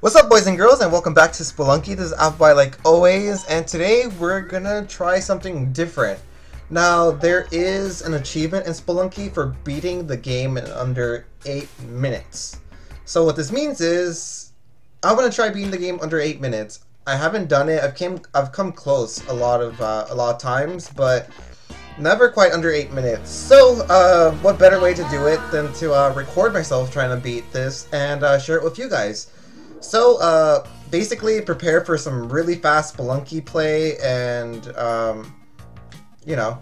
What's up boys and girls and welcome back to Spelunky. This is AppleByte like always and today we're gonna try something different. Now there is an achievement in Spelunky for beating the game in under 8 minutes. So what this means is I'm gonna try beating the game under 8 minutes. I haven't done it, I've came I've come close a lot of uh, a lot of times, but never quite under 8 minutes. So uh, what better way to do it than to uh, record myself trying to beat this and uh, share it with you guys. So, uh, basically prepare for some really fast Spelunky play and, um, you know,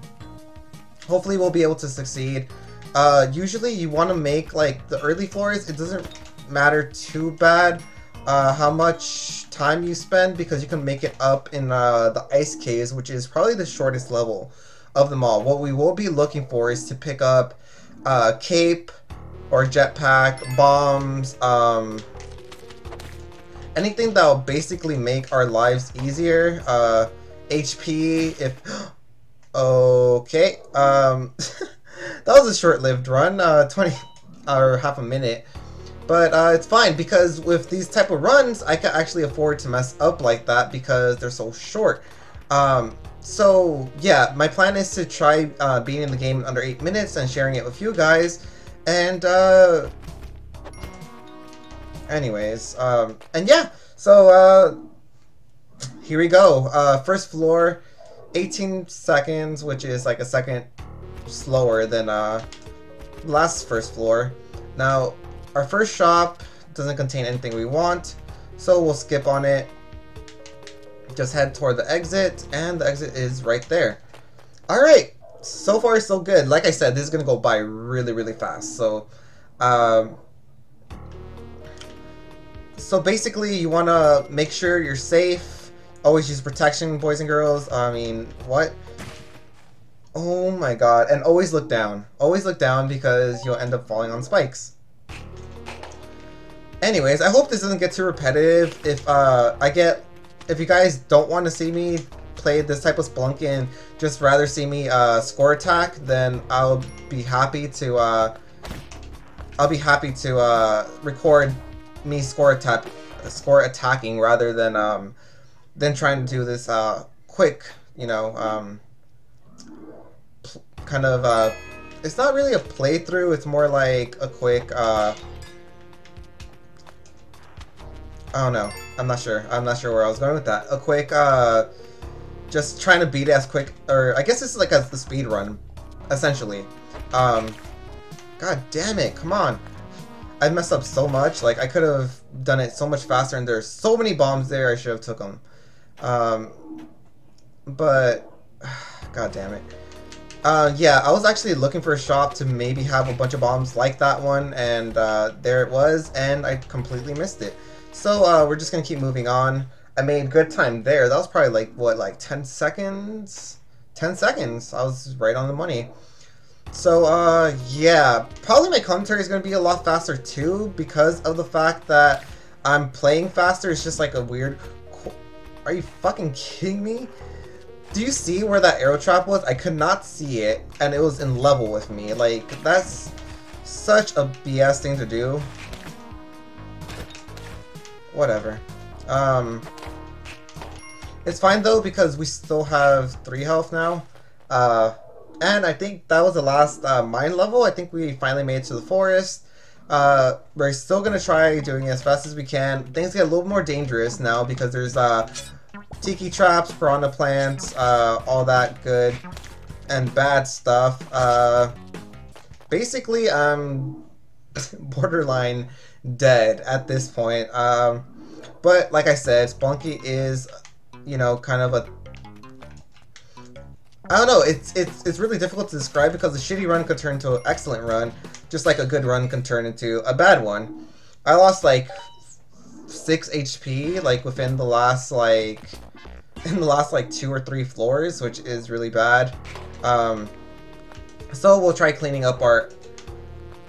hopefully we'll be able to succeed. Uh, usually you want to make, like, the early floors, it doesn't matter too bad uh, how much time you spend because you can make it up in uh, the Ice Caves, which is probably the shortest level of them all. What we will be looking for is to pick up uh, Cape or Jetpack, Bombs, um, anything that will basically make our lives easier. Uh, HP, if... okay, um... that was a short-lived run, uh, 20... or half a minute. But uh, it's fine, because with these type of runs, I can actually afford to mess up like that because they're so short. Um, so, yeah, my plan is to try uh, being in the game in under 8 minutes and sharing it with you guys. And, uh, anyways, um, and yeah, so, uh, here we go. Uh, first floor, 18 seconds, which is like a second slower than, uh, last first floor. Now, our first shop doesn't contain anything we want, so we'll skip on it. Just head toward the exit, and the exit is right there. Alright, so far so good. Like I said, this is going to go by really, really fast, so, um, so basically, you want to make sure you're safe. Always use protection, boys and girls. I mean, what? Oh my god. And always look down. Always look down because you'll end up falling on spikes. Anyways, I hope this doesn't get too repetitive. If uh, I get... If you guys don't want to see me play this type of Spelunky and just rather see me uh, score attack, then I'll be happy to... Uh, I'll be happy to uh, record me score attack, score attacking rather than um, than trying to do this uh, quick, you know, um, kind of. Uh, it's not really a playthrough. It's more like a quick. Uh, I don't know. I'm not sure. I'm not sure where I was going with that. A quick, uh, just trying to beat as quick, or I guess this is like a the speed run, essentially. Um, God damn it! Come on. I messed up so much. Like, I could have done it so much faster, and there's so many bombs there, I should have took them. Um, but, god damn it. Uh, yeah, I was actually looking for a shop to maybe have a bunch of bombs like that one, and uh, there it was, and I completely missed it. So, uh, we're just gonna keep moving on. I made good time there. That was probably like, what, like 10 seconds? 10 seconds. I was right on the money. So, uh, yeah, probably my commentary is going to be a lot faster too because of the fact that I'm playing faster. It's just like a weird... Are you fucking kidding me? Do you see where that arrow trap was? I could not see it, and it was in level with me. Like, that's such a BS thing to do. Whatever. Um, it's fine though because we still have 3 health now. Uh, and I think that was the last uh, mine level. I think we finally made it to the forest. Uh, we're still going to try doing it as fast as we can. Things get a little more dangerous now because there's uh, tiki traps, piranha plants, uh, all that good and bad stuff. Uh, basically, I'm borderline dead at this point. Um, but like I said, Spelunky is, you know, kind of a I don't know, it's it's it's really difficult to describe because a shitty run could turn into an excellent run, just like a good run can turn into a bad one. I lost like six HP like within the last like in the last like two or three floors, which is really bad. Um, so we'll try cleaning up our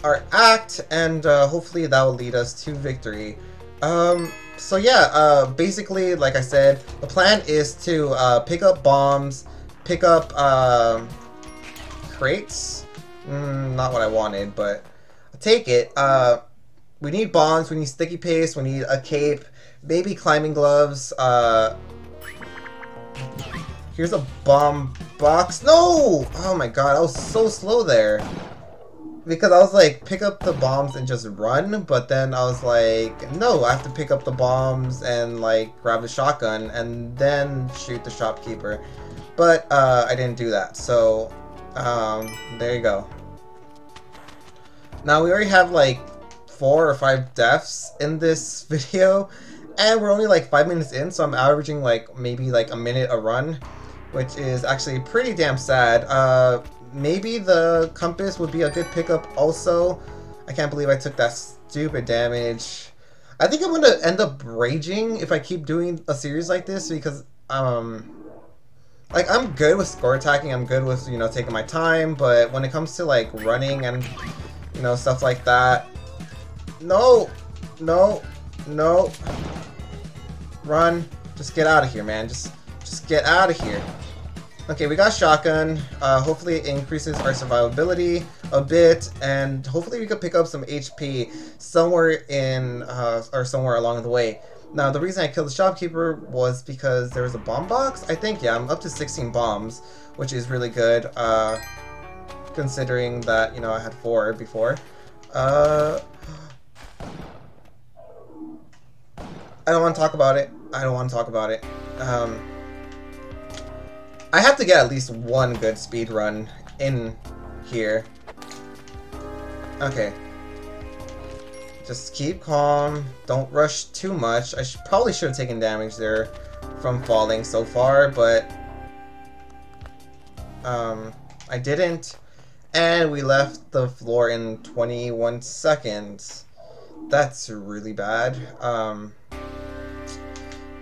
our act, and uh, hopefully that will lead us to victory. Um, so yeah, uh, basically, like I said, the plan is to uh, pick up bombs, pick up uh, crates. Mm, not what I wanted, but I'll take it. Uh, we need bombs, we need sticky paste, we need a cape, maybe climbing gloves. Uh, here's a bomb box. No! Oh my god, I was so slow there. Because I was like, pick up the bombs and just run, but then I was like, no, I have to pick up the bombs and like grab the shotgun and then shoot the shopkeeper. But uh, I didn't do that, so um, there you go. Now we already have like four or five deaths in this video, and we're only like five minutes in, so I'm averaging like maybe like a minute a run, which is actually pretty damn sad. Uh, maybe the compass would be a good pickup also. I can't believe I took that stupid damage. I think I'm gonna end up raging if I keep doing a series like this because um like I'm good with score attacking, I'm good with, you know, taking my time, but when it comes to like running and you know, stuff like that. No! No! No! Run. Just get out of here, man. Just just get out of here. Okay, we got shotgun. Uh, hopefully it increases our survivability a bit, and hopefully we could pick up some HP somewhere in, uh, or somewhere along the way. Now, the reason I killed the shopkeeper was because there was a bomb box. I think, yeah, I'm up to 16 bombs, which is really good, uh, considering that, you know, I had four before. Uh, I don't want to talk about it. I don't want to talk about it. Um, I have to get at least one good speed run in here. Okay. Just keep calm. Don't rush too much. I probably should have taken damage there from falling so far, but um, I didn't. And we left the floor in 21 seconds. That's really bad. Um,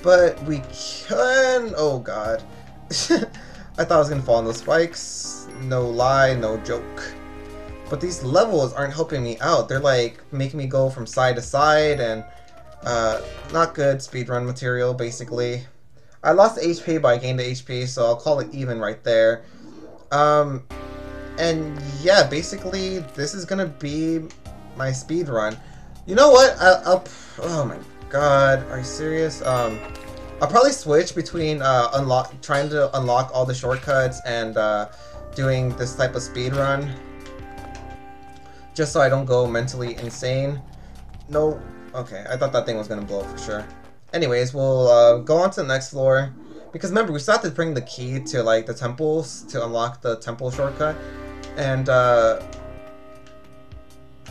but we can... Oh, God. I thought I was gonna fall on those spikes. No lie, no joke. But these levels aren't helping me out. They're like making me go from side to side and uh, not good speedrun material, basically. I lost HP, but I gained the HP, so I'll call it even right there. Um, and yeah, basically, this is gonna be my speed run. You know what? I, will Oh my god, are you serious? Um, I'll probably switch between uh, unlock, trying to unlock all the shortcuts and uh, doing this type of speed run, just so I don't go mentally insane. No, okay, I thought that thing was gonna blow up for sure. Anyways, we'll uh, go on to the next floor. Because remember, we still have to bring the key to like the temples to unlock the temple shortcut. And uh,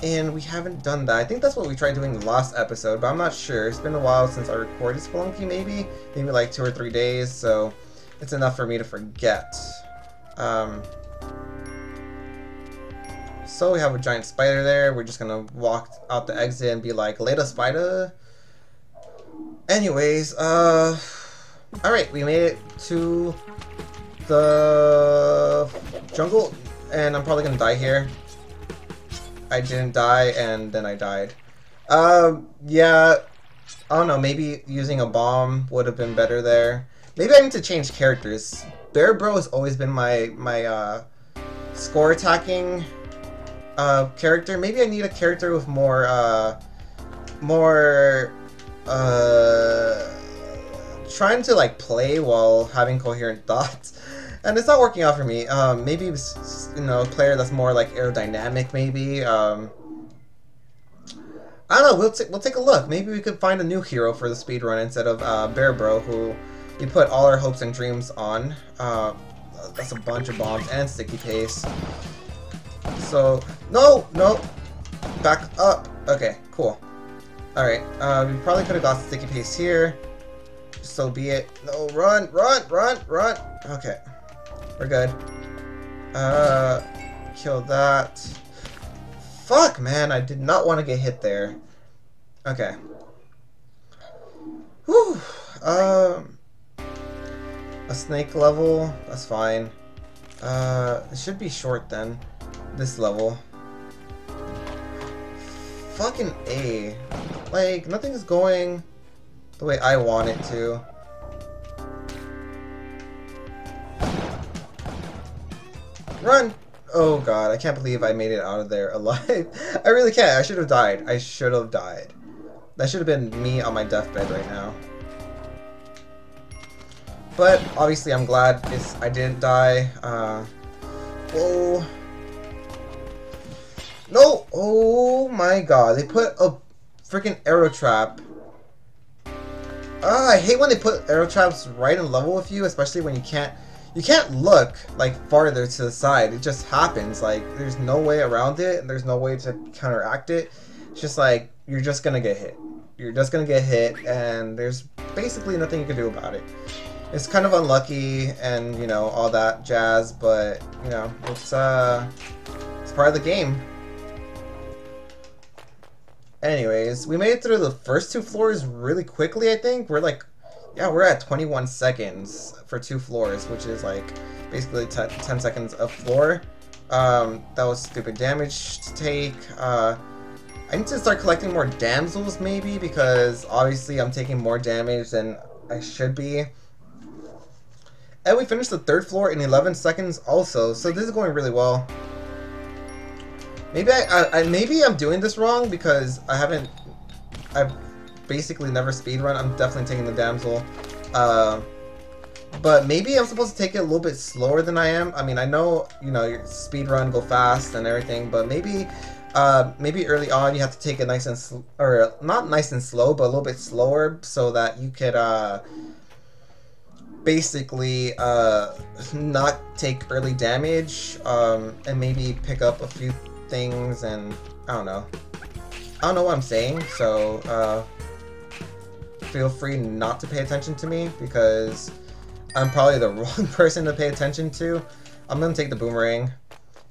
and we haven't done that. I think that's what we tried doing last episode, but I'm not sure. It's been a while since I recorded Spelunky, maybe? Maybe like two or three days, so it's enough for me to forget. Um, so we have a giant spider there. We're just gonna walk out the exit and be like, later spider. Anyways, uh, alright, we made it to the jungle, and I'm probably gonna die here. I didn't die, and then I died. Um, yeah, I don't know, maybe using a bomb would have been better there. Maybe I need to change characters. Bear Bro has always been my, my, uh, score attacking, uh, character. Maybe I need a character with more, uh, more, uh, trying to, like, play while having coherent thoughts and it's not working out for me. Um, maybe you know, a player that's more like aerodynamic, maybe. Um, I don't know. We'll we'll take a look. Maybe we could find a new hero for the speed run instead of uh, Bear Bro, who we put all our hopes and dreams on. Uh, that's a bunch of bombs and sticky paste. So no, no, back up. Okay, cool. All right. Uh, we probably could have got sticky paste here. So be it. No, run, run, run, run. Okay. We're good. Uh, kill that. Fuck, man, I did not want to get hit there. Okay. Whew. Um, a snake level, that's fine. Uh, it should be short then. This level. Fucking A. Like, nothing's going the way I want it to. Run! Oh god, I can't believe I made it out of there alive. I really can't. I should have died. I should have died. That should have been me on my deathbed right now. But obviously I'm glad I didn't die. Uh, whoa. No! Oh my god, they put a freaking arrow trap. Uh, I hate when they put arrow traps right in level with you, especially when you can't you can't look like farther to the side. It just happens. Like there's no way around it, and there's no way to counteract it. It's just like you're just gonna get hit. You're just gonna get hit, and there's basically nothing you can do about it. It's kind of unlucky, and you know all that jazz, but you know it's uh it's part of the game. Anyways, we made it through the first two floors really quickly. I think we're like yeah, we're at 21 seconds for two floors, which is like basically 10 seconds a floor. Um, that was stupid damage to take. Uh, I need to start collecting more damsels maybe because obviously I'm taking more damage than I should be. And we finished the third floor in 11 seconds also, so this is going really well. Maybe I, I, I maybe I'm doing this wrong because I haven't I've basically never speedrun. I'm definitely taking the damsel. Uh, but maybe I'm supposed to take it a little bit slower than I am. I mean, I know, you know, speedrun, go fast and everything, but maybe uh, maybe early on you have to take it nice and or not nice and slow, but a little bit slower so that you could uh, basically uh, not take early damage um, and maybe pick up a few things and I don't know. I don't know what I'm saying, so uh, feel free not to pay attention to me because I'm probably the wrong person to pay attention to. I'm gonna take the boomerang,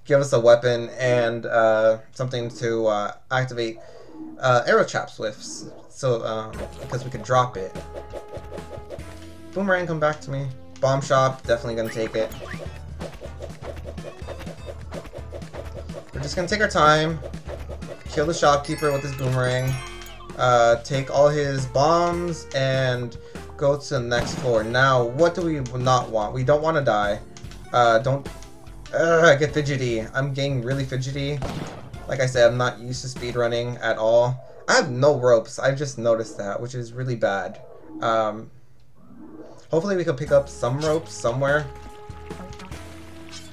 give us a weapon and uh, something to uh, activate uh, arrow traps with, so um, because we can drop it. Boomerang, come back to me. Bomb shop, definitely gonna take it. We're just gonna take our time, kill the shopkeeper with his boomerang uh, take all his bombs and go to the next floor. Now, what do we not want? We don't want to die. Uh, don't... Get fidgety. I'm getting really fidgety. Like I said, I'm not used to speedrunning at all. I have no ropes. I've just noticed that, which is really bad. Um, hopefully we can pick up some ropes somewhere.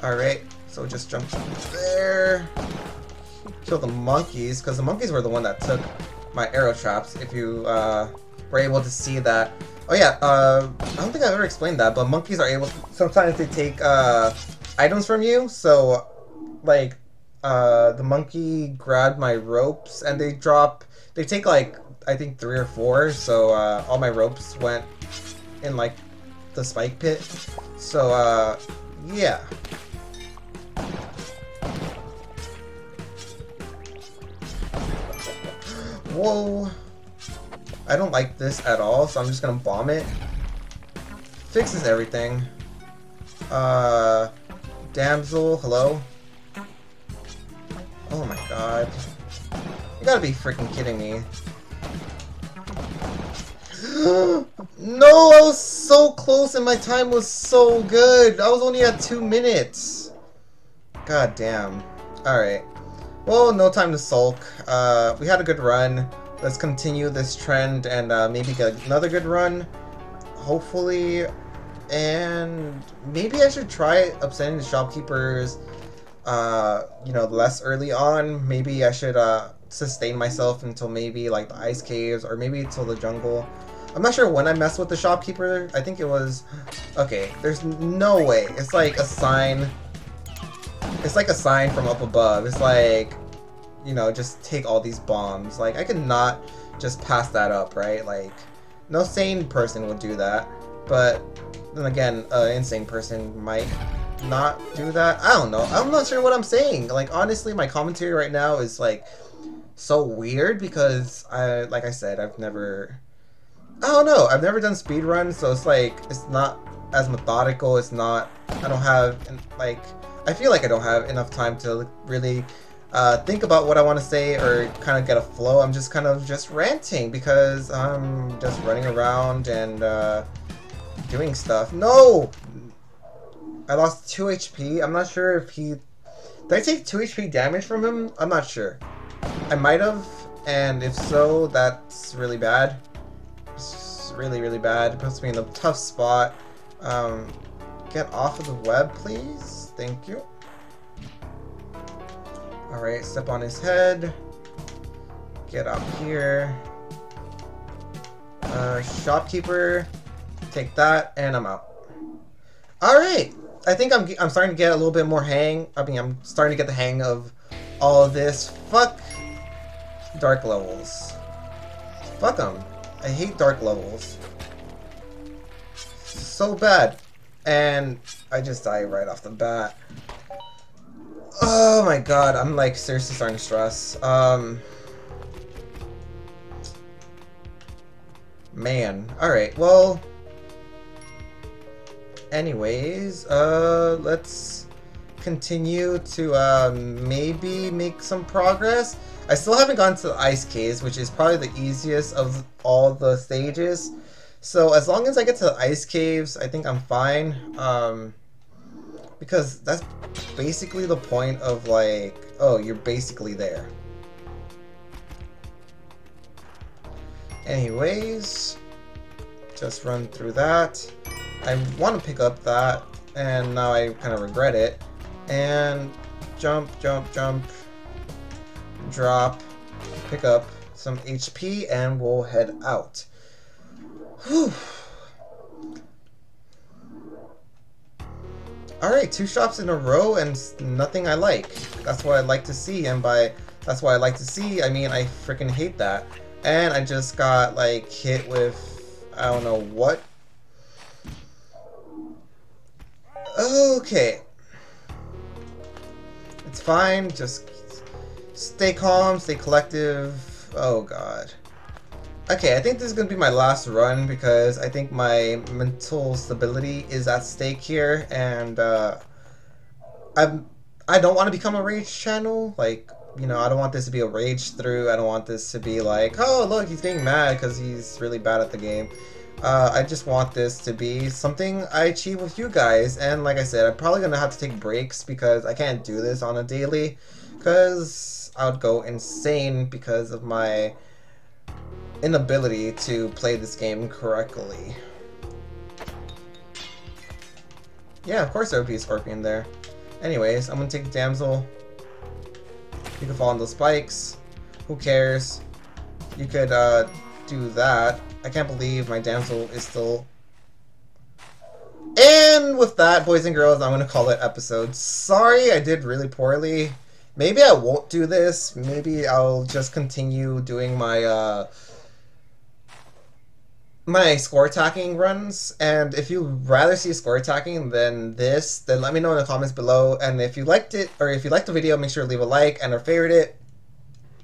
Alright, so just jump there. Kill the monkeys, because the monkeys were the one that took my arrow traps, if you uh, were able to see that. Oh yeah, uh, I don't think I've ever explained that, but monkeys are able to, sometimes they take uh, items from you, so like uh, the monkey grabbed my ropes and they drop, they take like, I think three or four, so uh, all my ropes went in like the spike pit. So uh, yeah. Whoa. I don't like this at all, so I'm just gonna bomb it. Fixes everything. Uh, damsel, hello? Oh my god. You gotta be freaking kidding me. no, I was so close and my time was so good. I was only at two minutes. God damn. Alright. Well, no time to sulk. Uh, we had a good run. Let's continue this trend and uh, maybe get another good run. Hopefully. And maybe I should try upsetting the shopkeepers, uh, you know, less early on. Maybe I should uh, sustain myself until maybe like the ice caves or maybe until the jungle. I'm not sure when I messed with the shopkeeper. I think it was... Okay, there's no way. It's like a sign it's like a sign from up above. It's like, you know, just take all these bombs. Like, I could not just pass that up, right? Like, no sane person would do that. But then again, an insane person might not do that. I don't know. I'm not sure what I'm saying. Like, honestly, my commentary right now is, like, so weird because, I, like I said, I've never... I don't know. I've never done speed runs, so it's like, it's not as methodical. It's not... I don't have, like I feel like I don't have enough time to really uh, think about what I want to say or kind of get a flow. I'm just kind of just ranting because I'm just running around and uh, doing stuff. No! I lost 2 HP. I'm not sure if he Did I take 2 HP damage from him? I'm not sure. I might have, and if so, that's really bad. It's really, really bad. It puts me in a tough spot. Um, get off of the web, please. Thank you. Alright, step on his head. Get up here. Uh, shopkeeper. Take that, and I'm out. Alright! I think I'm, I'm starting to get a little bit more hang. I mean, I'm starting to get the hang of all of this. Fuck dark levels. Fuck them. I hate dark levels. So bad. And I just die right off the bat. Oh my god, I'm like seriously starting to stress. Um... Man. Alright, well... Anyways, uh, let's continue to, uh, maybe make some progress. I still haven't gone to the Ice Caves, which is probably the easiest of all the stages. So as long as I get to the Ice Caves, I think I'm fine. Um, because that's basically the point of, like, oh, you're basically there. Anyways, just run through that. I want to pick up that, and now I kind of regret it. And jump, jump, jump, drop, pick up some HP, and we'll head out. Alright, two shops in a row and nothing I like. That's what I like to see, and by that's what I like to see, I mean I freaking hate that. And I just got like hit with I don't know what. Okay. It's fine, just stay calm, stay collective. Oh god. Okay, I think this is going to be my last run because I think my mental stability is at stake here and uh, I'm I don't want to become a rage channel. Like, you know, I don't want this to be a rage through. I don't want this to be like, oh, look, he's getting mad because he's really bad at the game. Uh, I just want this to be something I achieve with you guys. And like I said, I'm probably going to have to take breaks because I can't do this on a daily. Because I would go insane because of my inability to play this game correctly. Yeah, of course there would be a scorpion there. Anyways, I'm gonna take damsel. You can fall on those spikes. Who cares? You could uh, do that. I can't believe my damsel is still... And with that, boys and girls, I'm to call it episode. Sorry I did really poorly. Maybe I won't do this. Maybe I'll just continue doing my, uh, my score attacking runs. And if you'd rather see score attacking than this, then let me know in the comments below. And if you liked it, or if you liked the video, make sure to leave a like and or favorite it.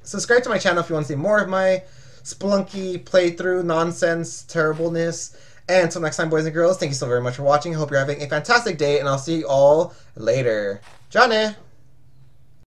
Subscribe to my channel if you want to see more of my Spelunky playthrough nonsense, terribleness. And until next time, boys and girls, thank you so very much for watching. I hope you're having a fantastic day, and I'll see you all later. Johnny!